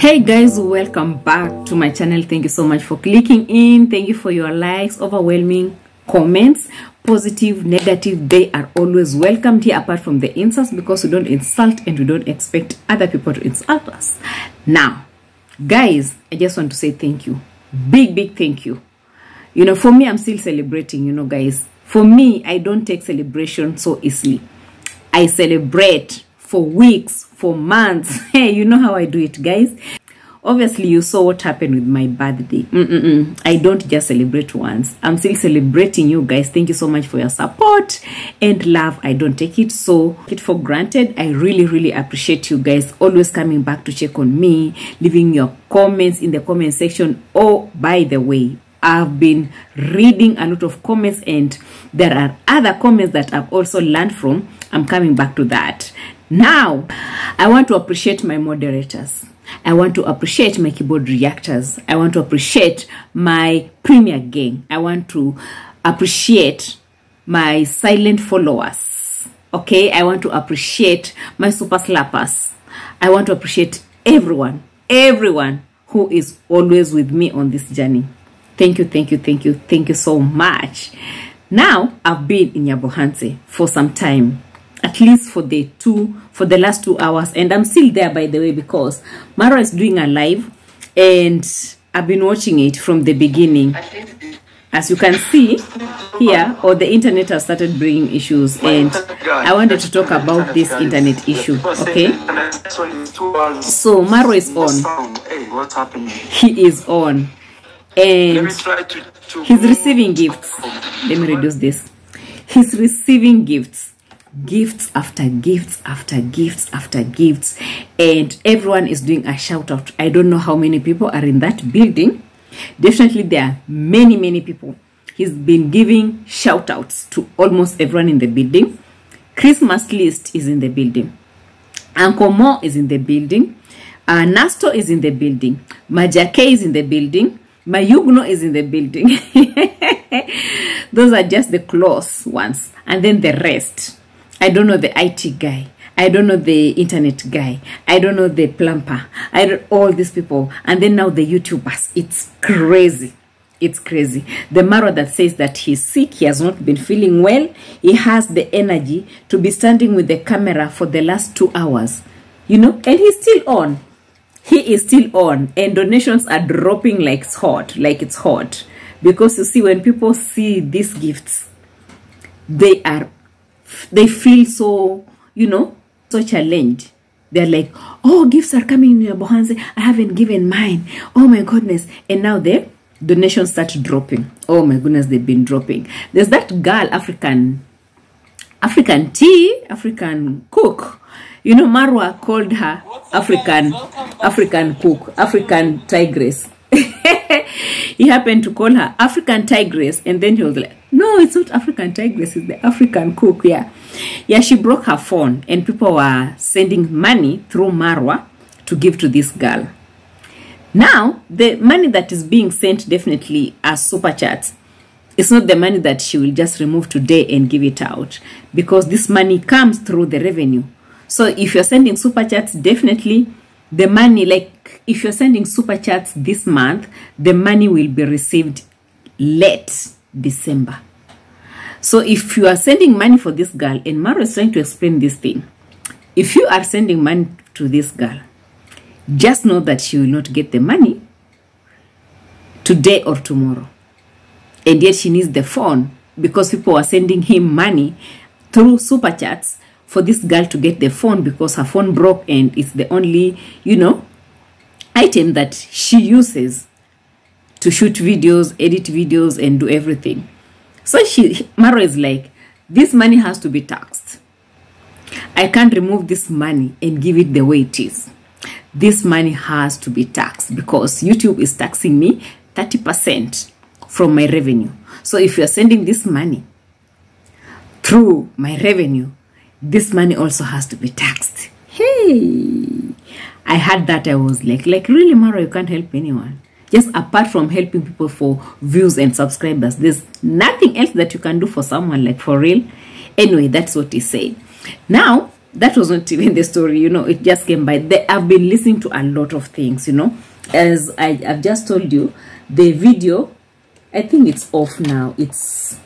hey guys welcome back to my channel. Thank you so much for clicking in. Thank you for your likes overwhelming comments positive negative they are always welcomed here apart from the insults because we don't insult and we don't expect other people to insult us. Now guys i just want to say thank you. Big big thank you. You know for me i'm still celebrating you know guys. For me i don't take celebration so easily. I celebrate for weeks for months. Hey you know how i do it guys obviously you saw what happened with my birthday Mm-mm-mm. i don't just celebrate once i'm still celebrating you guys thank you so much for your support and love i don't take it so it for granted i really really appreciate you guys always coming back to check on me leaving your comments in the comment section oh by the way I've been reading a lot of comments and there are other comments that I've also learned from. I'm coming back to that. Now, I want to appreciate my moderators. I want to appreciate my keyboard reactors. I want to appreciate my premier gang. I want to appreciate my silent followers. Okay, I want to appreciate my super slappers. I want to appreciate everyone, everyone who is always with me on this journey. Thank you, thank you, thank you, thank you so much. Now, I've been in Nyabohanse for some time at least for the two for the last two hours. And i'm still there by the way because marwa is doing a live and i've been watching it from the beginning. As you can see here or the internet has started bringing issues and i wanted to talk about this internet issue okay? So maro is on. He is on. And he's receiving gifts. Let me reduce this. He's receiving gifts gifts after gifts after gifts after gifts and everyone is doing a shout out i don't know how many people are in that building definitely there are many many people he's been giving shout outs to almost everyone in the building christmas list is in the building Uncle Mo is in the building. Uh, Nasto is in the building. Majake is in the building. Mayugno is in the building. Those are just the close ones. And then the rest. I don't know the IT guy. I don't know the internet guy. I don't know the plumber. I don't all these people. And then now the YouTubers. It's crazy. It's crazy. The Maro that says that he's sick, he has not been feeling well, he has the energy to be standing with the camera for the last two hours. You know, and he's still on. He is still on, and donations are dropping like it's hot, like it's hot. Because you see, when people see these gifts, they are, they feel so, you know, so challenged. They're like, oh, gifts are coming in your Bohanse. I haven't given mine. Oh my goodness. And now the donations start dropping. Oh my goodness, they've been dropping. There's that girl, African, African tea, African cook. You know, Marwa called her African, African cook, African tigress. he happened to call her African tigress, and then he was like, "No, it's not African tigress. It's the African cook." Yeah, yeah. She broke her phone, and people were sending money through Marwa to give to this girl. Now, the money that is being sent definitely as super chats. It's not the money that she will just remove today and give it out because this money comes through the revenue. So if you're sending super chats, definitely the money, like if you're sending super chats this month, the money will be received late December. So if you are sending money for this girl, and Maro is trying to explain this thing, if you are sending money to this girl, just know that she will not get the money today or tomorrow. And yet she needs the phone because people are sending him money through super chats for this girl to get the phone because her phone broke and it's the only, you know, item that she uses to shoot videos, edit videos, and do everything. So she Maro is like, this money has to be taxed. I can't remove this money and give it the way it is this money has to be taxed because YouTube is taxing me 30% from my revenue. So if you're sending this money through my revenue, this money also has to be taxed. Hey, I had that. I was like, like really, Marwa, you can't help anyone. Just apart from helping people for views and subscribers, there's nothing else that you can do for someone like for real. Anyway, that's what he said. Now, that was not even the story you know it just came by the, i've been listening to a lot of things you know as I, i've just told you the video i think it's off now it's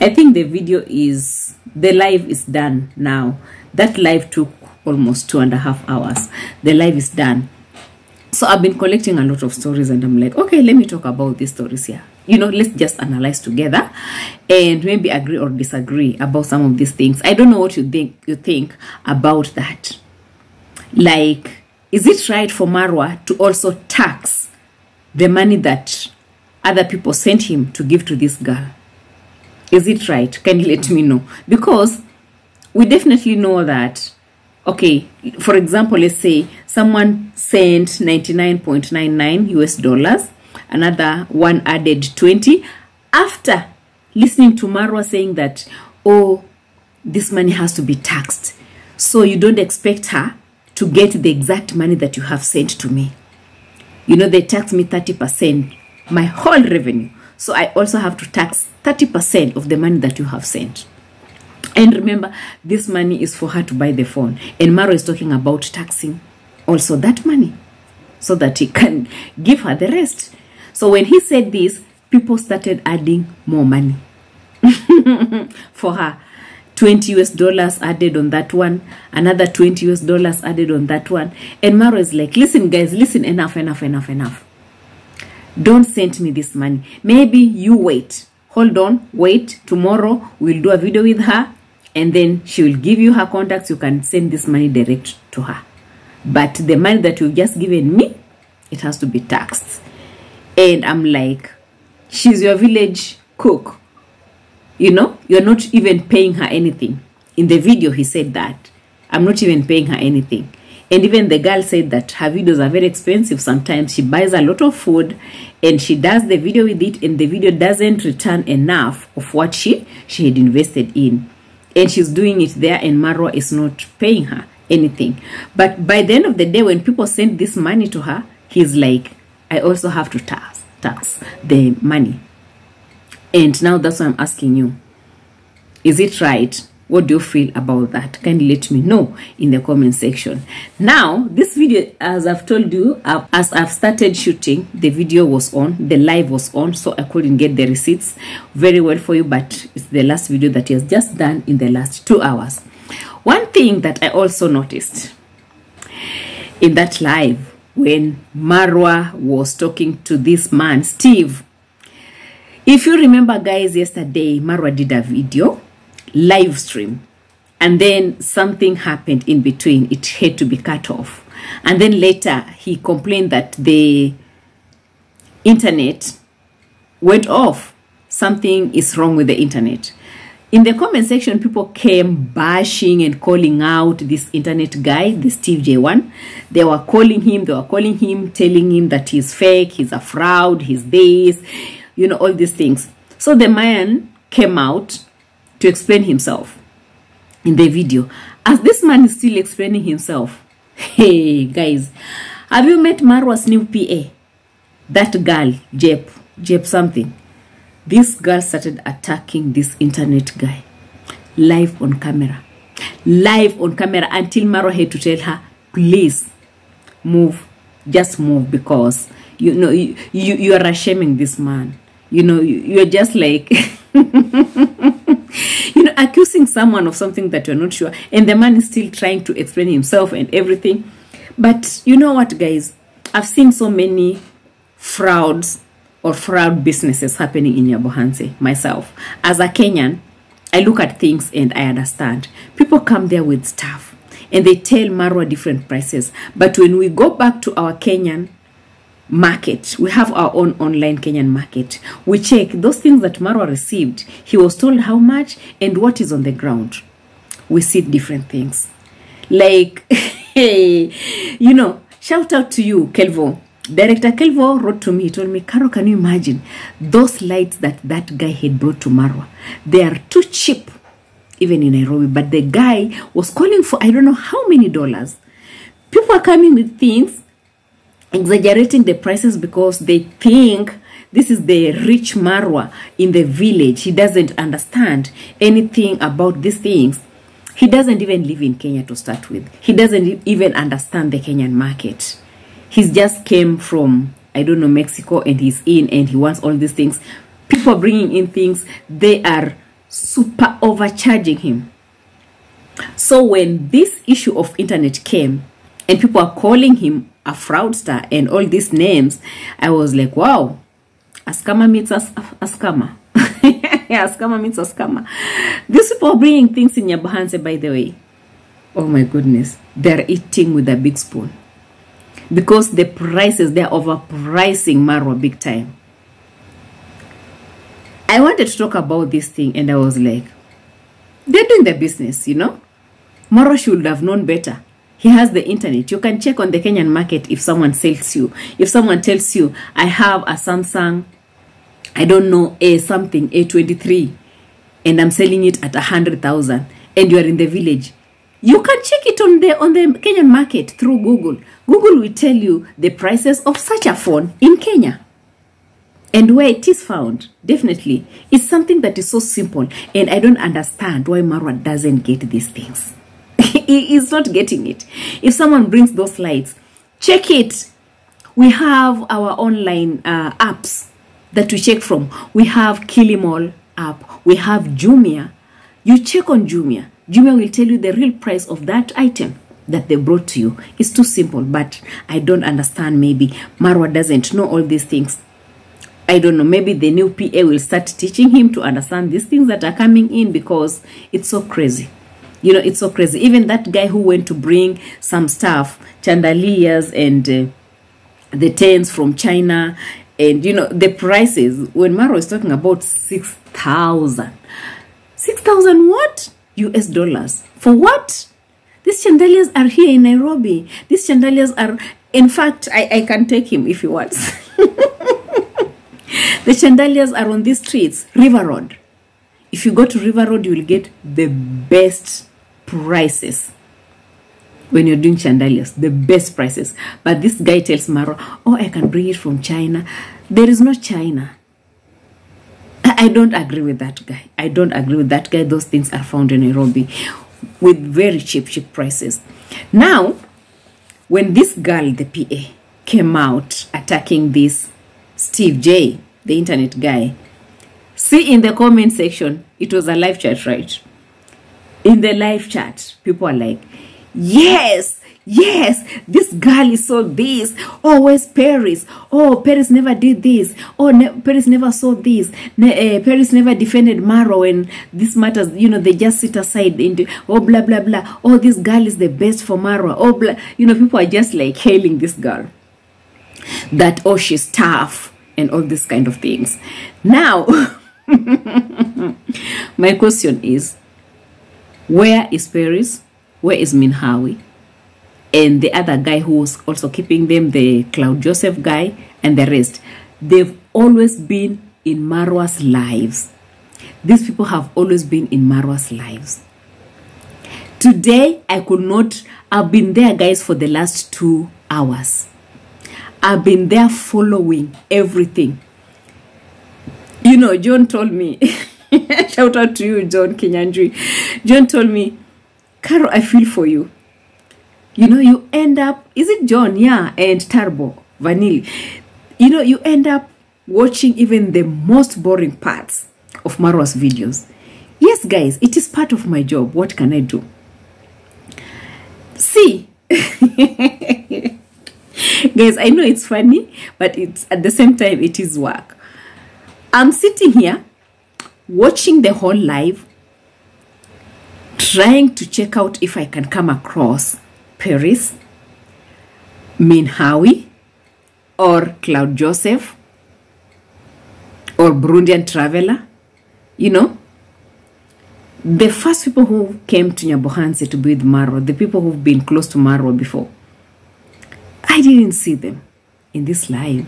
i think the video is the live is done now that live took almost two and a half hours. The live is done. So i've been collecting a lot of stories and i'm like okay let me talk about these stories here. You know let's just analyze together and maybe agree or disagree about some of these things. I don't know what you think you think about that. Like is it right for marwa to also tax the money that other people sent him to give to this girl? Is it right? Can you let me know? Because we definitely know that okay for example let's say someone sent 99.99 us dollars another one added 20 after listening to marwa saying that oh this money has to be taxed. So you don't expect her to get the exact money that you have sent to me. You know they tax me 30% my whole revenue. So i also have to tax 30% of the money that you have sent and remember this money is for her to buy the phone and maro is talking about taxing also that money so that he can give her the rest so when he said this people started adding more money for her 20 US dollars added on that one, another 20 US dollars added on that one. And Maro is like, listen, guys, listen, enough, enough, enough, enough. Don't send me this money. Maybe you wait. Hold on, wait. Tomorrow we'll do a video with her and then she will give you her contacts. You can send this money direct to her. But the money that you've just given me, it has to be taxed. And I'm like, she's your village cook you know you're not even paying her anything in the video he said that i'm not even paying her anything and even the girl said that her videos are very expensive sometimes she buys a lot of food and she does the video with it and the video doesn't return enough of what she she had invested in and she's doing it there and marwa is not paying her anything but by the end of the day when people send this money to her he's like i also have to tax tax the money and now that's why I'm asking you. Is it right? What do you feel about that? kindly let me know in the comment section? Now, this video, as I've told you, as I've started shooting, the video was on, the live was on, so I couldn't get the receipts very well for you, but it's the last video that he has just done in the last two hours. One thing that I also noticed in that live when Marwa was talking to this man, Steve, if you remember, guys, yesterday Marwa did a video, live stream, and then something happened in between. It had to be cut off. And then later he complained that the internet went off. Something is wrong with the internet. In the comment section, people came bashing and calling out this internet guy, this Steve J1. They were calling him, they were calling him, telling him that he's fake, he's a fraud, he's this you know, all these things. So the man came out to explain himself in the video. As this man is still explaining himself, hey guys, have you met Marwa's new PA? That girl, Jep, Jep something. This girl started attacking this internet guy live on camera. Live on camera until Marwa had to tell her, please move, just move because you know you, you, you are shaming this man you know you, you're just like you know accusing someone of something that you're not sure and the man is still trying to explain himself and everything. But you know what guys? I've seen so many frauds or fraud businesses happening in Nyabohanse myself. As a kenyan i look at things and i understand. People come there with stuff and they tell marwa different prices. But when we go back to our kenyan market. We have our own online Kenyan market. We check those things that Marwa received. He was told how much and what is on the ground. We see different things. Like, hey, you know, shout out to you, Kelvo. Director Kelvo wrote to me, he told me, Caro, can you imagine those lights that that guy had brought to Marwa? They are too cheap, even in Nairobi. But the guy was calling for, I don't know how many dollars. People are coming with things exaggerating the prices because they think this is the rich Marwa in the village. He doesn't understand anything about these things. He doesn't even live in Kenya to start with. He doesn't even understand the Kenyan market. He's just came from, I don't know, Mexico and he's in and he wants all these things. People bringing in things, they are super overcharging him. So when this issue of internet came and people are calling him a fraudster and all these names, I was like, wow, a scammer meets a, a scammer. yeah, a scammer meets a scammer. These people bringing things in your Nyabohanse, by the way. Oh my goodness. They're eating with a big spoon. Because the prices, they're overpricing Marwa big time. I wanted to talk about this thing and I was like, they're doing their business, you know? Marwa should have known better. He has the internet. You can check on the Kenyan market if someone sells you. If someone tells you, I have a Samsung, I don't know, a something, A23, and I'm selling it at a hundred thousand, and you are in the village. You can check it on the on the Kenyan market through Google. Google will tell you the prices of such a phone in Kenya and where it is found definitely it's something that is so simple and i don't understand why marwa doesn't get these things he is not getting it. If someone brings those lights check it. We have our online uh, apps that we check from. We have kilimall app. We have jumia. You check on jumia. Jumia will tell you the real price of that item that they brought to you. It's too simple but i don't understand maybe. Marwa doesn't know all these things. I don't know, maybe the new PA will start teaching him to understand these things that are coming in because it's so crazy. You know, it's so crazy. Even that guy who went to bring some stuff, chandeliers and uh, the tents from China, and you know, the prices, when Maro is talking about 6,000. 6,000 what? US dollars. For what? These chandeliers are here in Nairobi. These chandeliers are, in fact, I, I can take him if he wants. The chandeliers are on these streets, River Road. If you go to River Road, you will get the best prices when you're doing chandeliers, the best prices. But this guy tells Maro, Oh, I can bring it from China. There is no China. I don't agree with that guy. I don't agree with that guy. Those things are found in Nairobi with very cheap, cheap prices. Now, when this girl, the PA, came out attacking this Steve J, the internet guy, see in the comment section, it was a live chat, right? In the live chat, people are like, yes, yes, this girl is so this. Oh, where's Paris? Oh, Paris never did this. Oh, ne- Paris never saw this. Ne- uh, Paris never defended Maro and this matters. You know, they just sit aside into, oh, blah, blah, blah. Oh, this girl is the best for Maro. Oh, blah. You know, people are just like hailing this girl that oh she's tough and all these kind of things now my question is where is paris? Where is minhawi and the other guy who was also keeping them the cloud joseph guy and the rest they've always been in marwa's lives. These people have always been in marwa's lives. Today i could not i've been there guys for the last two hours. I've been there following everything. You know, John told me, shout out to you, John Kinyanjui. John told me, Carol, I feel for you. You know, you end up, is it John? Yeah, and Turbo, Vanille. You know, you end up watching even the most boring parts of Marwa's videos. Yes, guys, it is part of my job. What can I do? See, guys i know it's funny but it's at the same time it is work i'm sitting here watching the whole live trying to check out if i can come across paris minhawi or cloud joseph or burundian traveler you know the first people who came to nyabohanse to be with maro the people who've been close to maro before I didn't see them in this live.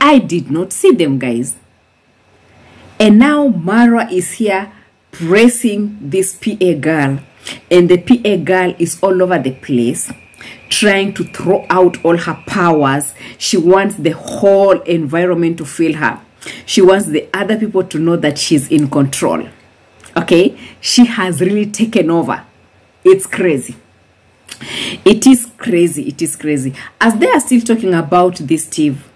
I did not see them, guys. And now Marwa is here pressing this PA girl, and the PA girl is all over the place trying to throw out all her powers. She wants the whole environment to feel her. She wants the other people to know that she's in control. Okay, she has really taken over. It's crazy. It is crazy. It is crazy. As they are still talking about this Steve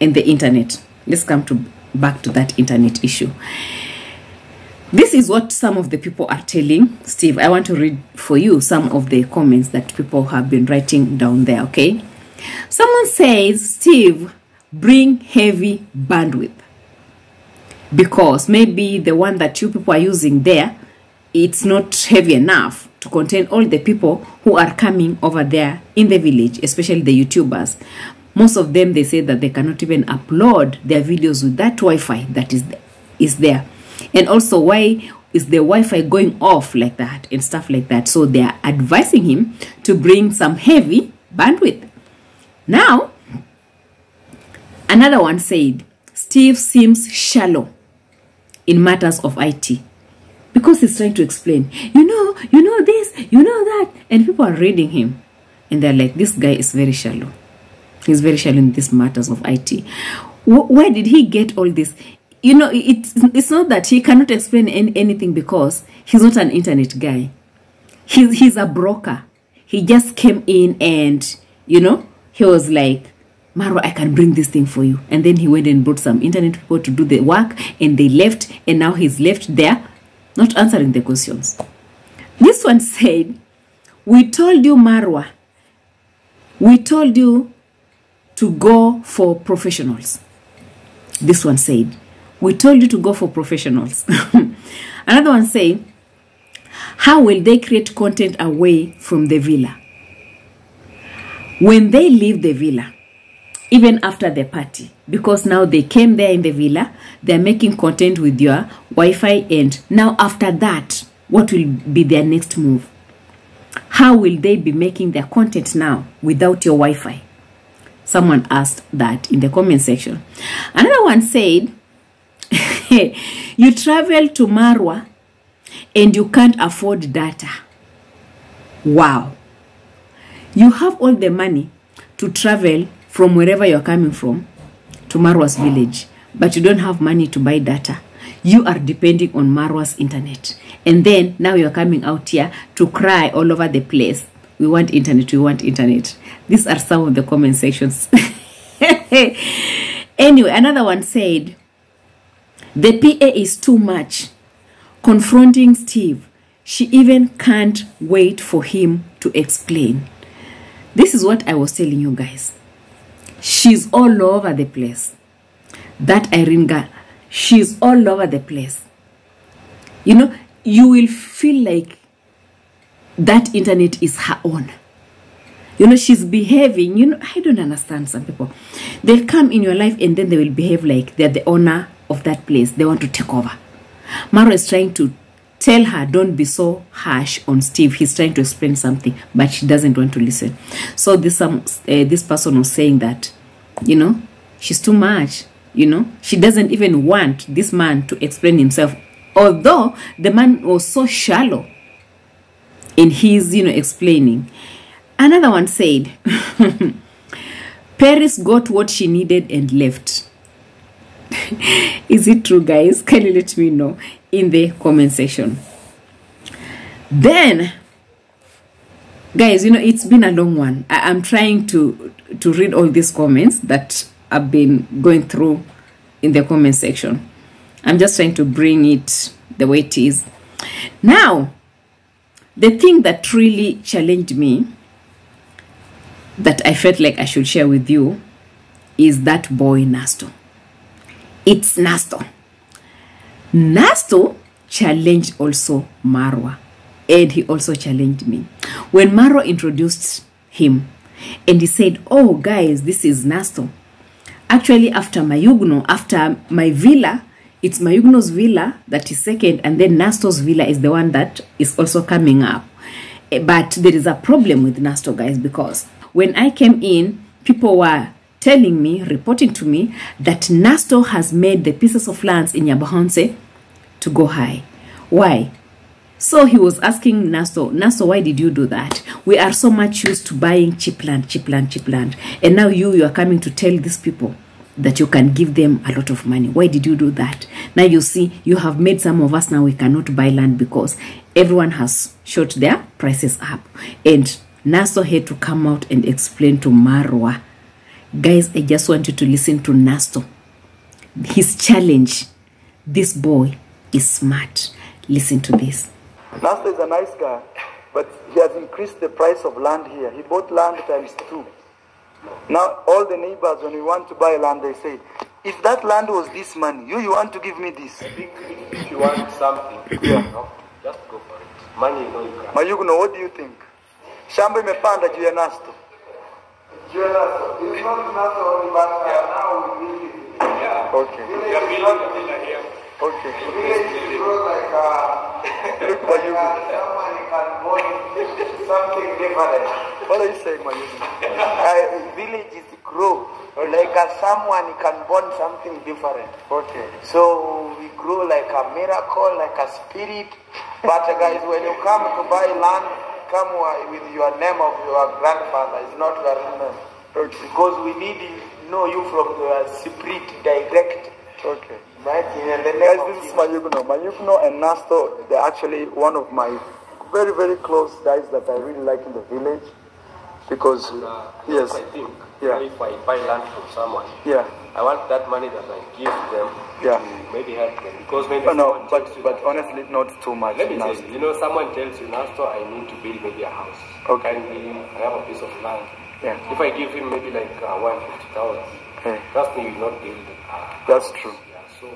and the internet, let's come to back to that internet issue. This is what some of the people are telling Steve. I want to read for you some of the comments that people have been writing down there, okay? Someone says, Steve, bring heavy bandwidth. Because maybe the one that you people are using there, it's not heavy enough to contain all the people who are coming over there in the village, especially the YouTubers. Most of them, they say that they cannot even upload their videos with that Wi-Fi that is, is there. And also, why is the Wi-Fi going off like that and stuff like that? So they are advising him to bring some heavy bandwidth. Now, another one said, Steve seems shallow in matters of IT because he's trying to explain, you know, you know this, you know that, and people are reading him and they're like, this guy is very shallow. He's very shallow in these matters of IT. Wh- Where did he get all this? You know, it's it's not that he cannot explain any, anything because he's not an internet guy. He's he's a broker. He just came in and you know he was like, Marwa, I can bring this thing for you. And then he went and brought some internet people to do the work, and they left, and now he's left there, not answering the questions. This one said, "We told you, Marwa. We told you to go for professionals." This one said, We told you to go for professionals. Another one saying, How will they create content away from the villa? When they leave the villa, even after the party, because now they came there in the villa, they're making content with your Wi Fi, and now after that, what will be their next move? How will they be making their content now without your Wi Fi? Someone asked that in the comment section. Another one said, You travel to Marwa and you can't afford data. Wow. You have all the money to travel from wherever you're coming from to Marwa's village, but you don't have money to buy data. You are depending on Marwa's internet. And then now you're coming out here to cry all over the place. We want internet, we want internet. These are some of the comment sections. anyway, another one said, The PA is too much. Confronting Steve, she even can't wait for him to explain. This is what I was telling you guys. She's all over the place. That Irene girl, she's all over the place. You know, you will feel like that internet is her own. You know, she's behaving. You know, I don't understand some people. They'll come in your life and then they will behave like they're the owner of that place. They want to take over. Maro is trying to tell her, don't be so harsh on Steve. He's trying to explain something, but she doesn't want to listen. So this um, uh, this person was saying that, you know, she's too much. You know, she doesn't even want this man to explain himself. Although the man was so shallow in his, you know, explaining. Another one said, Paris got what she needed and left. Is it true, guys? Can you let me know in the comment section? Then, guys, you know, it's been a long one. I- I'm trying to to read all these comments that I've been going through in the comment section. I'm just trying to bring it the way it is. Now, the thing that really challenged me that I felt like I should share with you is that boy Nasto. It's Nasto. Nasto challenged also Marwa and he also challenged me. When Marwa introduced him and he said, Oh, guys, this is Nasto. Actually, after Mayugno, after my villa, it's Mayugno's villa that is second, and then Nasto's villa is the one that is also coming up. Eh, But there is a problem with Nasto, guys, because when I came in, people were telling me, reporting to me, that Nasto has made the pieces of lands in Nyabohanse to go high. Why? So he was asking Nasto, Nasto, why did you do that? We are so much used to buying cheap land, cheap land, cheap land. And now you, you are coming to tell these people that you can give them a lot of money. Why did you do that? Now you see, you have made some of us now we cannot buy land because everyone has shot their prices up. And Nasto had to come out and explain to Marwa. Guys, I just want you to listen to Nasto. His challenge. This boy is smart. Listen to this. Nasta is a nice guy, but he has increased the price of land here. He bought land times two. Now all the neighbors, when we want to buy land, they say, if that land was this money, you, you want to give me this. think if you want something, Yeah. no, just go for it. Money, no, you can't. Mayuguno, what do you think? Shamba imepanda juu ya Nasto. Juu ya Nasto. It's not Nasto only, but uh, now we need it. Okay. Okay. Look, Mayugu. Someone can want something different. What are you saying, Mayugu? uh, villages grow like a someone can born something different. Okay. So we grow like a miracle, like a spirit. But uh, guys, when you come to buy land, come with your name of your grandfather. It's not your name. Okay. Because we need to know you from the spirit direct. Okay. Guys, this is Mayugno. Mayugno and Nasto, they're actually one of my very, very close guys that I really like in the village. Because, Uh, yes, I think Yeah. if I buy land from someone, yeah, I want that money that I give them Yeah. to maybe help them. Because maybe but no, but, but that- honestly, not too much. Let me tell you, you know, someone tells you, Nasto, I need to build maybe a house. Okay. Kindly, I have a piece of land. Yeah. If I give him maybe like uh, 150,000, Okay. trust me, he will not build. Uh, That's true. So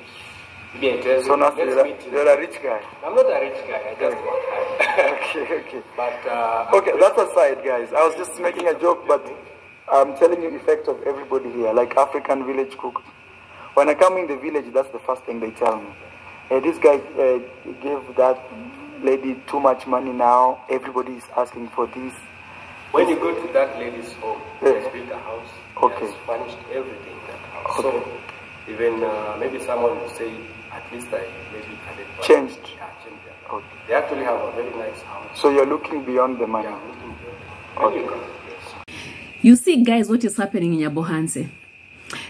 maybe So let's you're, you're a rich guy. I'm not a rich guy, I just work hard. Okay, okay. but uh, Okay, that's aside, guys. I was just making a joke, but I'm telling you effect of everybody here, like African village cook. When I come in the village, that's the first thing they tell me. Hey, this guy uh, gave that lady too much money now. Everybody is asking for this. When you go to that lady's home, Yeah. built a house, Okay. has furnished everything in that house. So even uh, maybe someone will say, at least I maybe added. Changed. Yeah, changed their Okay. They actually have a very nice house. So you're looking beyond the money. Yeah, looking good. When you yes. You see, guys, what is happening in Nyabohanse?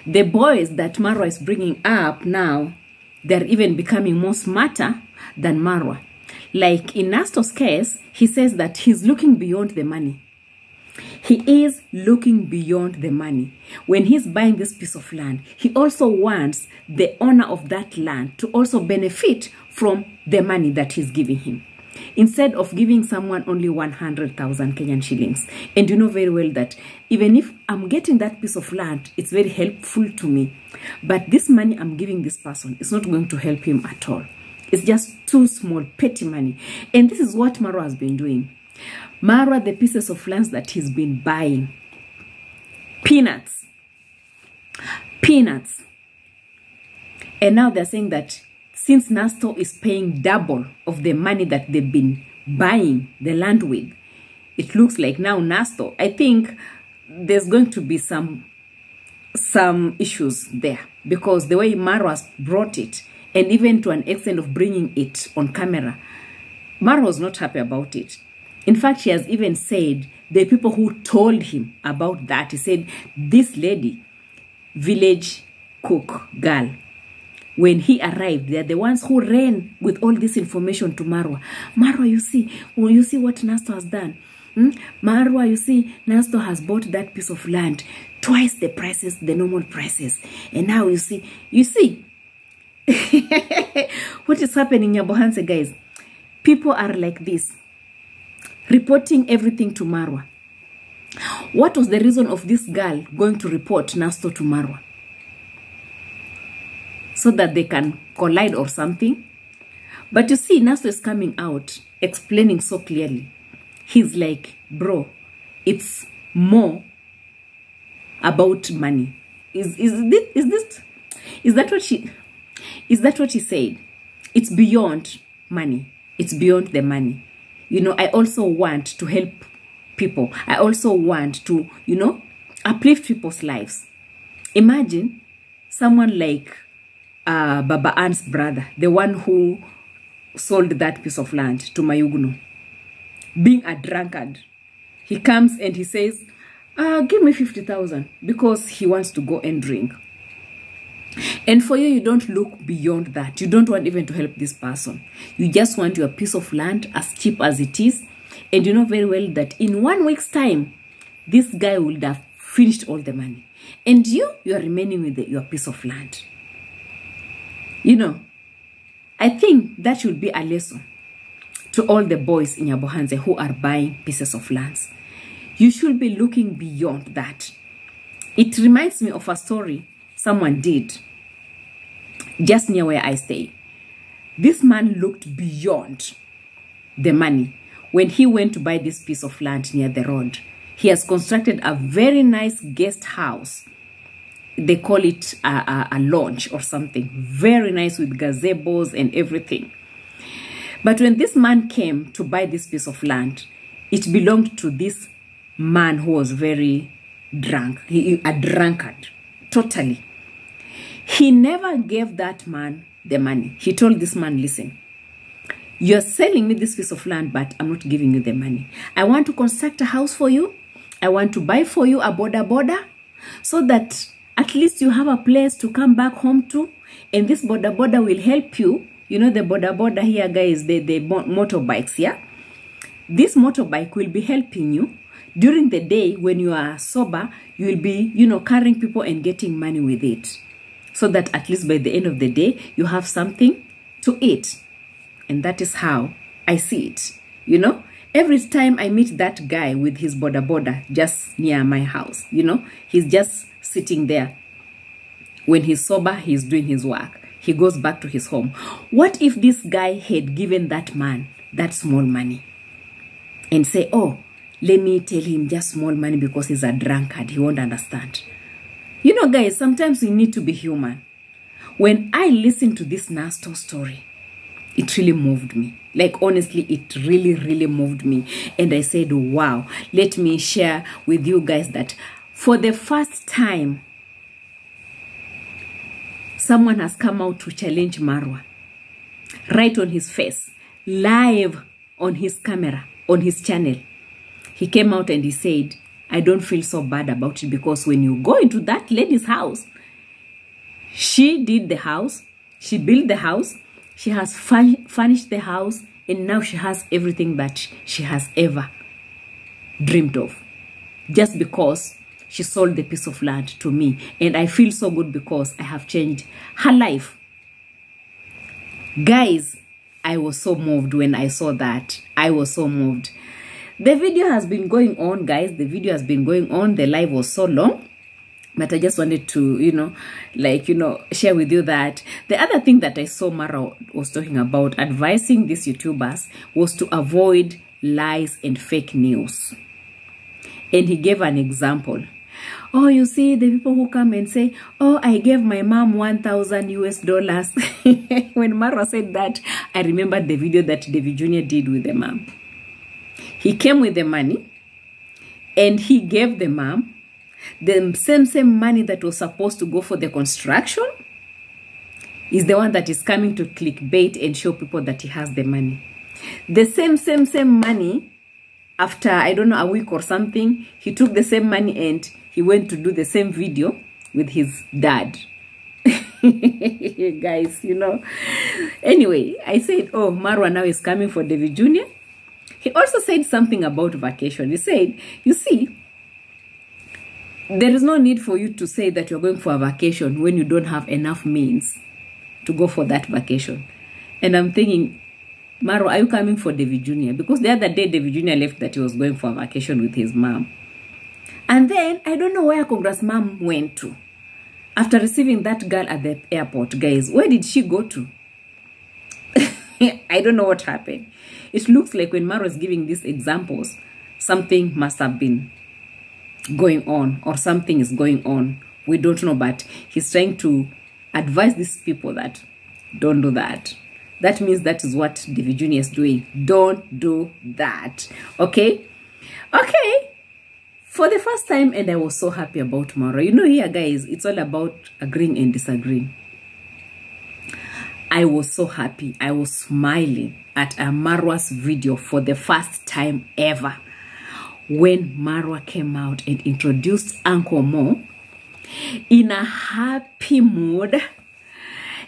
The boys that Marwa is bringing up now, they're even becoming more smarter than Marwa. Like in Nasto's case, he says that he's looking beyond the money. He is looking beyond the money. When he's buying this piece of land, he also wants the owner of that land to also benefit from the money that he's giving him. Instead of giving someone only 100,000 Kenyan shillings. And you know very well that even if I'm getting that piece of land, it's very helpful to me. But this money I'm giving this person is not going to help him at all. It's just too small, petty money. And this is what Maro has been doing. Marwa, the pieces of lands that he's been buying, peanuts, peanuts. And now they're saying that since Nasto is paying double of the money that they've been buying the land with, it looks like now Nasto, I think there's going to be some some issues there because the way Marwas brought it, and even to an extent of bringing it on camera, Marwa was not happy about it. In fact, she has even said the people who told him about that, he said, This lady, village cook girl, when he arrived, they're the ones who ran with all this information to Marwa. Marwa, you see, well, you see what Nasto has done. Hmm? Marwa, you see, Nasto has bought that piece of land twice the prices, the normal prices. And now you see, you see, what is happening in Nyabohanse, guys? People are like this, reporting everything to Marwa. What was the reason of this girl going to report Nasto to Marwa? So that they can collide or something? But you see, Nasto is coming out explaining so clearly. He's like, bro, it's more about money. Is is this is this is that what she is that what he said? It's beyond money. It's beyond the money. You know, I also want to help people. I also want to, you know, uplift people's lives. Imagine someone like uh, Baba Ann's brother, the one who sold that piece of land to Mayugno, being a drunkard. He comes and he says, uh, give me 50,000 because he wants to go and drink. And for you, you don't look beyond that. You don't want even to help this person. You just want your piece of land as cheap as it is. And you know very well that in one week's time, this guy would have finished all the money. And you, you are remaining with the, your piece of land. You know, I think that should be a lesson to all the boys in Nyabohanse who are buying pieces of lands. You should be looking beyond that. It reminds me of a story someone did just near where I stay. This man looked beyond the money when he went to buy this piece of land near the road. He has constructed a very nice guest house. They call it a, a, a lodge or something. Very nice with gazebos and everything. But when this man came to buy this piece of land, it belonged to this man who was very drunk, he, a drunkard, totally. He never gave that man the money. He told this man, listen, you're selling me this piece of land, but I'm not giving you the money. I want to construct a house for you. I want to buy for you a boda boda so that at least you have a place to come back home to. And this boda boda will help you. You know, the boda boda here, guys, the, the mo- motorbikes, yeah? This motorbike will be helping you during the day when you are sober. You will be, you know, carrying people and getting money with it so that at least by the end of the day, you have something to eat. And that is how I see it. You know, every time I meet that guy with his boda boda just near my house, you know, he's just sitting there. When he's sober, he's doing his work. He goes back to his home. What if this guy had given that man that small money and say, oh, let me tell him just small money because he's a drunkard. He won't understand. You know, guys, sometimes we need to be human. When I listened to this Nasto story, it really moved me. Like, honestly, it really, really moved me. And I said, wow, let me share with you guys that for the first time, someone has come out to challenge Marwa right on his face, live on his camera, on his channel. He came out and he said, I don't feel so bad about it because when you go into that lady's house, she did the house, she built the house, she has furnished the house, and now she has everything that she has ever dreamed of. Just because she sold the piece of land to me. And I feel so good because I have changed her life. Guys, I was so moved when I saw that. I was so moved. The video has been going on, guys. The video has been going on. The live was so long. But I just wanted to, you know, like, you know, share with you that the other thing that I saw Marwa was talking about, advising these YouTubers, was to avoid lies and fake news. And he gave an example. Oh, you see, the people who come and say, Oh, I gave my mom 1,000 US dollars. when Marwa said that, I remembered the video that David Jr. did with the mom. He came with the money and he gave the mom the same same money that was supposed to go for the construction is the one that is coming to clickbait and show people that he has the money. The same same same money after I don't know a week or something, he took the same money and he went to do the same video with his dad. Guys, you know. Anyway, I said, oh, Marwa now is coming for David Jr. He also said something about vacation. He said, you see, there is no need for you to say that you're going for a vacation when you don't have enough means to go for that vacation. And I'm thinking, Maro, are you coming for David Jr.? Because the other day, David Jr. left that he was going for a vacation with his mom. And then, I don't know where Congress mom went to. After receiving that girl at the airport, guys, where did she go to? I don't know what happened. It looks like when Marwa is giving these examples, something must have been going on or something is going on. We don't know, but he's trying to advise these people that don't do that. That means that is what David Jr. is doing. Don't do that. Okay? Okay. For the first time, and I was so happy about Marwa. You know, here, guys, it's all about agreeing and disagreeing. I was so happy. I was smiling at Marwa's video for the first time ever when Marwa came out and introduced Uncle Mo in a happy mood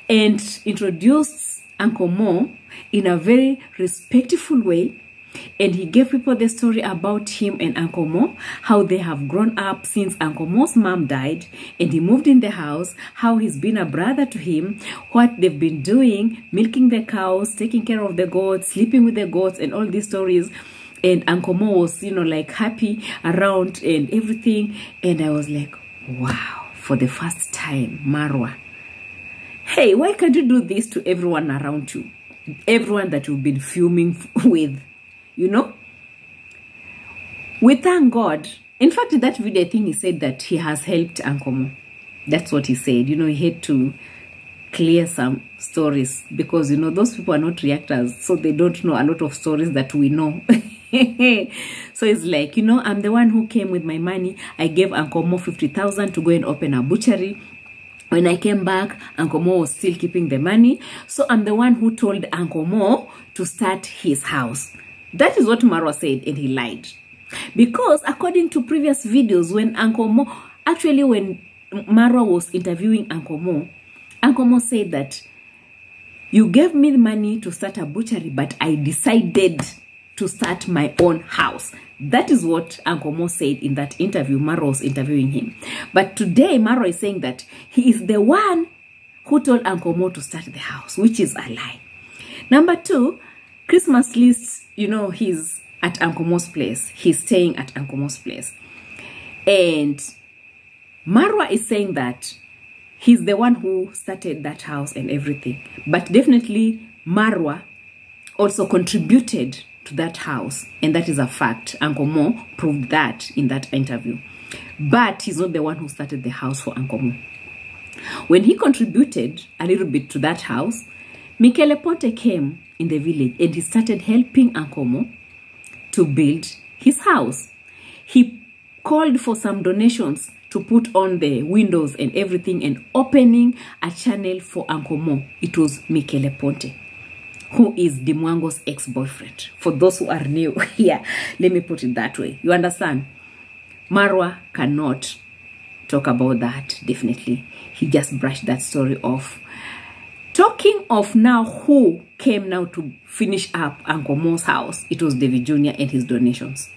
and introduced Uncle Mo in a very respectful way. And he gave people the story about him and Uncle Mo, how they have grown up since Uncle Mo's mom died and he moved in the house, how he's been a brother to him, what they've been doing, milking the cows, taking care of the goats, sleeping with the goats, and all these stories. And Uncle Mo was, you know, like happy around and everything. And I was like, wow, for the first time, Marwa hey why can't you do this to everyone around you everyone that you've been fuming with you know we thank god in fact in that video i think he said that he has helped Uncle Mo. that's what he said you know he had to clear some stories because you know those people are not reactors so they don't know a lot of stories that we know so it's like you know i'm the one who came with my money i gave Uncle Mo 50000 to go and open a butchery when I came back, Uncle Mo was still keeping the money. So I'm the one who told Uncle Mo to start his house. That is what Marwa said, and he lied. Because according to previous videos, when Uncle Mo, actually when Marwa was interviewing Uncle Mo, Uncle Mo said that you gave me the money to start a butchery, but I decided to start my own house. That is what Uncle Mo said in that interview. Marwa was interviewing him. But today, Marwa is saying that he is the one who told Uncle Mo to start the house, which is a lie. Number two, Christmas list, you know, he's at Uncle Mo's place. He's staying at Uncle Mo's place. And Marwa is saying that he's the one who started that house and everything. But definitely, Marwa also contributed to that house, and that is a fact. Uncle Mo proved that in that interview. But he's not the one who started the house for Uncle Mo. When he contributed a little bit to that house, Michele Ponte came in the village and he started helping Uncle Mo to build his house. He called for some donations to put on the windows and everything and opening a channel for Uncle Mo. It was Michele Ponte, who is Dimwango's ex-boyfriend. For those who are new here, let me put it that way. You understand? Marwa cannot talk about that, definitely. He just brushed that story off. Talking of now who came now to finish up Uncle Mo's house, it was David Jr. and his donations.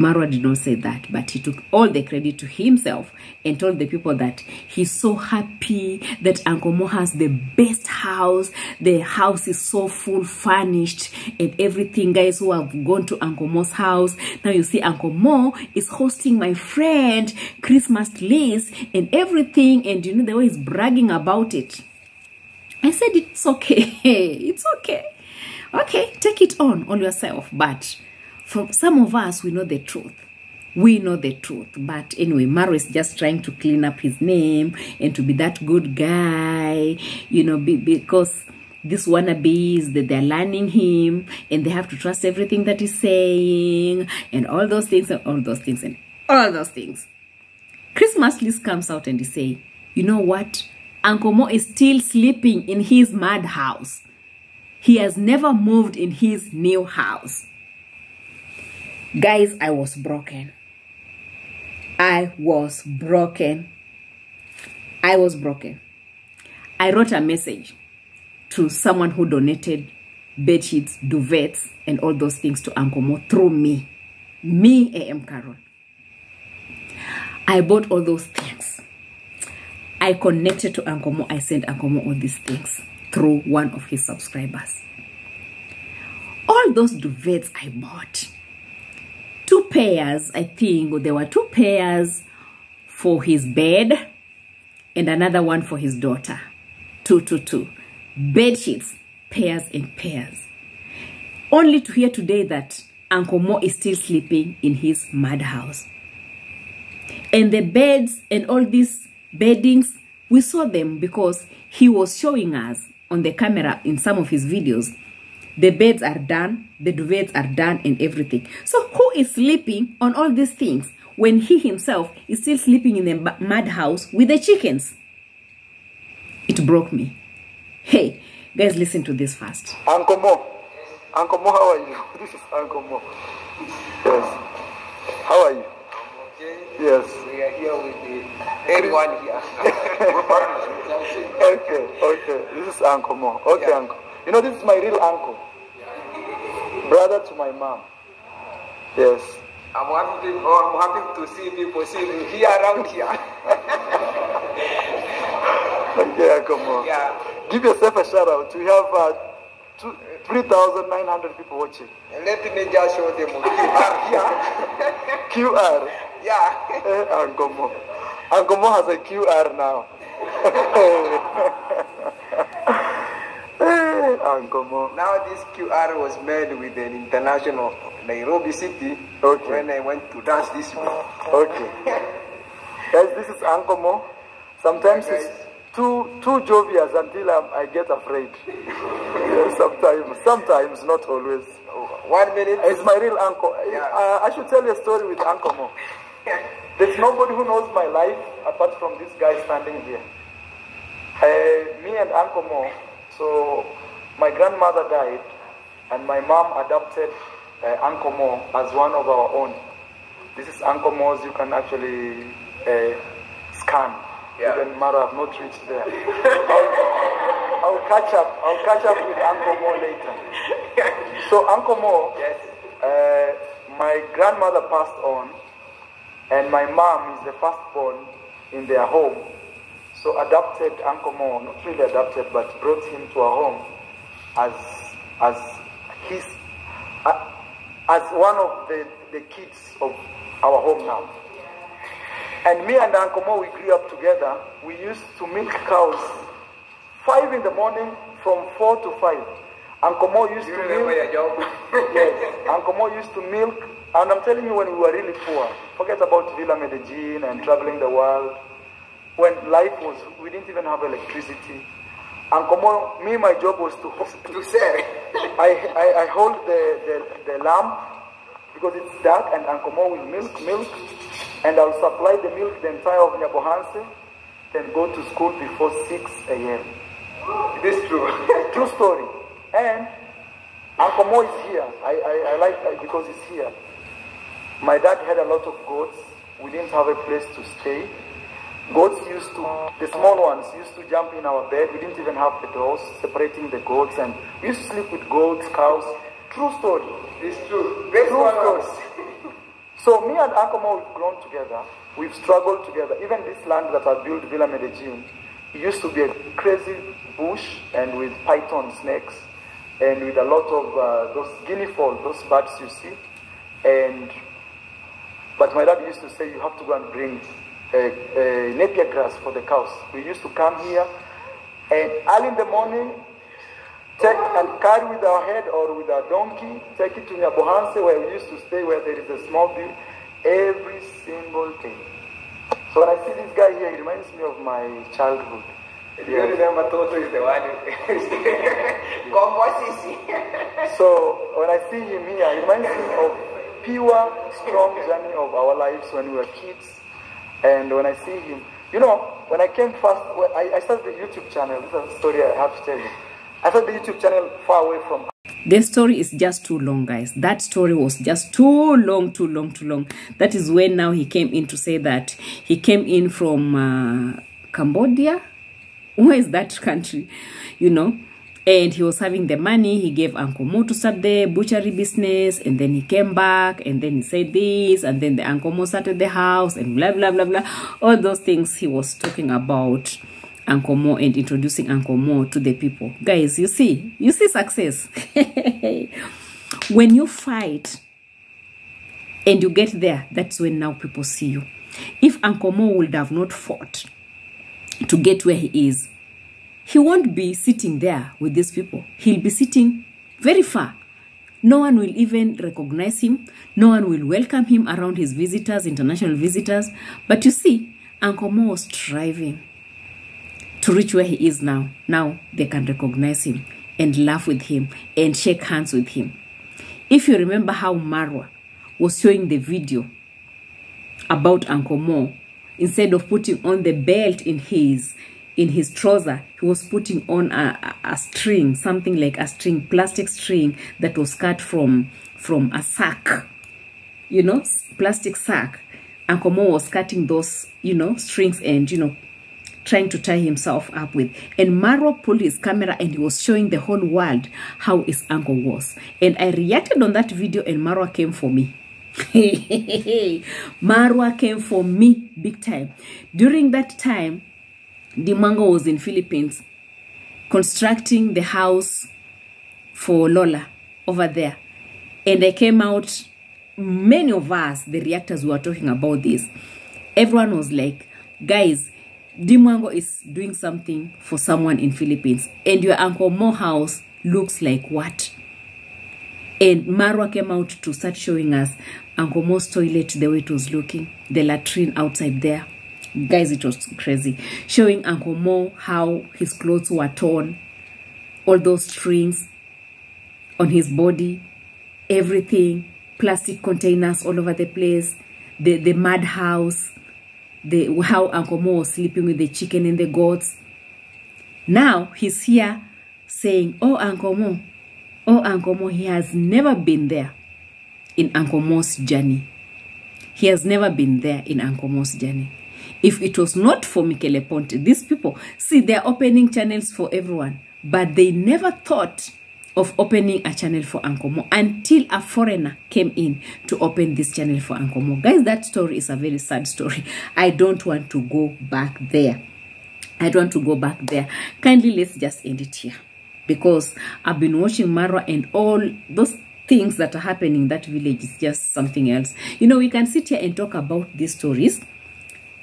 Marwa did not say that, but he took all the credit to himself and told the people that he's so happy that Uncle Mo has the best house. The house is so full furnished and everything. Guys who have gone to Uncle Mo's house, now you see Uncle Mo is hosting my friend Christmas list and everything. And you know the way he's bragging about it. I said it's okay. it's okay. Okay, take it on on yourself. But for some of us, we know the truth. We know the truth. But anyway, Marwa is just trying to clean up his name and to be that good guy, you know, be, because these wannabes that they're learning him and they have to trust everything that he's saying and all those things and all those things and all those things. Christmas list comes out and they say, you know what? Uncle Mo is still sleeping in his madhouse. He has never moved in his new house. Guys, I was broken. I was broken. I was broken. I wrote a message to someone who donated bed sheets, duvets, and all those things to Uncle Mo through me. Me, A.M. Qarol. I bought all those things. I connected to Uncle Mo. I sent Uncle Mo all these things through one of his subscribers. All those duvets I bought. Pairs, I think. There were two pairs for his bed and another one for his daughter. Two, two, two. Bed sheets, pairs and pairs. Only to hear today that Uncle Mo is still sleeping in his madhouse. And the beds and all these beddings, we saw them because he was showing us on the camera in some of his videos. The beds are done, the duvets are done, and everything. So, who is sleeping on all these things when he himself is still sleeping in the madhouse with the chickens? It broke me. Hey, guys, listen to this first. Uncle Mo. Uncle Mo, how are you? This is Uncle Mo. Yes. How are you? Okay. Yes. We are here with the everyone here. Okay, okay. This is Uncle Mo. Okay, Yeah. Uncle. You know, this is my real uncle. Brother to my mom. Yes. I'm happy, to, oh, I'm happy to see people see me here around here. Okay, Uncle Mo. yeah. Give yourself a shout out. We have uh, two, 3,900 people watching. And let me just show them QR here. QR. yeah. Eh, Uncle Mo. Uncle Mo has a QR now. Now this QR was made with an international Nairobi city Okay. when I went to dance this week. Okay. Guys, this is Uncle Mo. Sometimes it's too too jovious until I'm, I get afraid. Sometimes, sometimes, not always. One minute. It's my real uncle. Yeah. Uh, I should tell you a story with Uncle Mo. There's nobody who knows my life apart from this guy standing here. Uh, me and Uncle Mo. So my grandmother died, and my mom adopted uh, Uncle Mo as one of our own. This is Uncle Mo's. You can actually uh, scan. Yeah. Even matter I've not reached there. I'll, I'll catch up. I'll catch up with Uncle Mo later. So Uncle Mo, Yes. uh, my grandmother passed on, and my mom is the firstborn in their home. So adopted Uncle Mo, not really adopted, but brought him to our home as as his uh, as one of the, the kids of our home now. And me and Uncle Mo, we grew up together. We used to milk cows five in the morning from four to five. Uncle Mo used You to milk. Yes, Uncle Mo used to milk, and I'm telling you, when we were really poor, forget about Villa Medellin and traveling the world. When life was, we didn't even have electricity. Uncle Mo, me, my job was to to sell. I, I, I hold the, the, the lamp because it's dark, and Uncle Mo will milk, milk, and I'll supply the milk the entire of Nyabohanse, then go to school before 6 a.m. It is true. True story. And Uncle Mo is here. I, I, I like because he's here. My dad had a lot of goats. We didn't have a place to stay. Goats used to, the small ones used to jump in our bed. We didn't even have the doors separating the goats. And we used to sleep with goats, cows. True story. It's true. True story. So me and Uncle Mo, we've grown together. We've struggled together. Even this land that I built, Villa Medellin, used to be a crazy bush and with python snakes and with a lot of uh, those guinea fowl, those birds you see. And but my dad used to say you have to go and bring a napier grass for the cows. We used to come here and early in the morning take and carry with our head or with our donkey, take it to Nyabohanse where we used to stay where there is a small bill every single day. So when I see this guy here, it reminds me of my childhood. You remember Toto is the one. Sisi. So when I see him here, it reminds me of pure, strong journey of our lives when we were kids. And when I see him, you know, when I came first, I, I started the YouTube channel. This is a story I have to tell you. I started the YouTube channel far away from The story is just too long, guys. That story was just too long, too long, too long. That is when now he came in to say that he came in from uh, Cambodia. Where is that country? You know? And he was having the money. He gave Uncle Mo to start the butchery business. And then he came back and then he said this. And then the Uncle Mo started the house and blah, blah, blah, blah. All those things he was talking about. Uncle Mo and introducing Uncle Mo to the people. Guys, you see, you see success. when you fight and you get there, that's when now people see you. If Uncle Mo would have not fought to get where he is, he won't be sitting there with these people. He'll be sitting very far. No one will even recognize him. No one will welcome him around his visitors, international visitors. But you see, Uncle Mo was striving to reach where he is now. Now they can recognize him and laugh with him and shake hands with him. If you remember how Marwa was showing the video about Uncle Mo, instead of putting on the belt in his in his trouser, he was putting on a, a, string, something like a string, plastic string that was cut from from a sack, you know, plastic sack. Uncle Mo was cutting those, you know, strings and, you know, trying to tie himself up with. And Marwa pulled his camera and he was showing the whole world how his uncle was. And I reacted on that video and Marwa came for me. Marwa came for me big time. During that time, Dimango was in Philippines constructing the house for Lola over there. And I came out, many of us, the reactors were talking about this. Everyone was like, guys, Dimango is doing something for someone in Philippines. And your Uncle Mo house looks like what? And Marwa came out to start showing us Uncle Mo's toilet, the way it was looking, the latrine outside there. Guys, it was crazy. Showing Uncle Mo how his clothes were torn, all those strings on his body, everything, plastic containers all over the place, the, the mad house, the how Uncle Mo was sleeping with the chicken and the goats. Now he's here saying, Oh, Uncle Mo, oh, Uncle Mo, he has never been there in Uncle Mo's journey. He has never been there in Uncle Mo's journey. If it was not for Michele Ponte, these people, see, they're opening channels for everyone, but they never thought of opening a channel for Uncle Mo until a foreigner came in to open this channel for Uncle Mo. Guys, that story is a very sad story. I don't want to go back there. I don't want to go back there. Kindly, let's just end it here. Because I've been watching Marwa and all those things that are happening in that village is just something else. You know, we can sit here and talk about these stories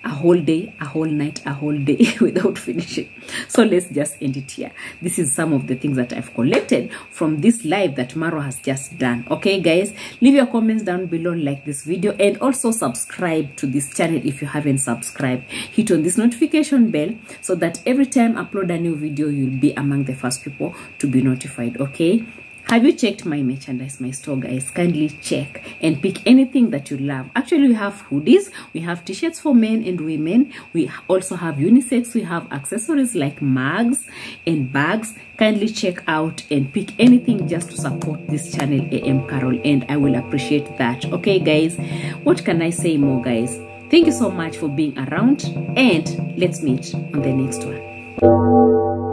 a whole day, a whole night, a whole day without finishing. So let's just end it here. This is some of the things that I've collected from this live that Marwa has just done. Okay, guys, leave your comments down below, like this video, and also subscribe to this channel if you haven't subscribed. Hit on this notification bell so that every time I upload a new video, you'll be among the first people to be notified. Okay. Have you checked my merchandise, my store, guys? Kindly check and pick anything that you love. Actually, we have hoodies, we have t-shirts for men and women. We also have unisex, we have accessories like mugs and bags. Kindly check out and pick anything just to support this channel, AM Qarol, and I will appreciate that. Okay, guys, what can I say more, guys? Thank you so much for being around, and let's meet on the next one.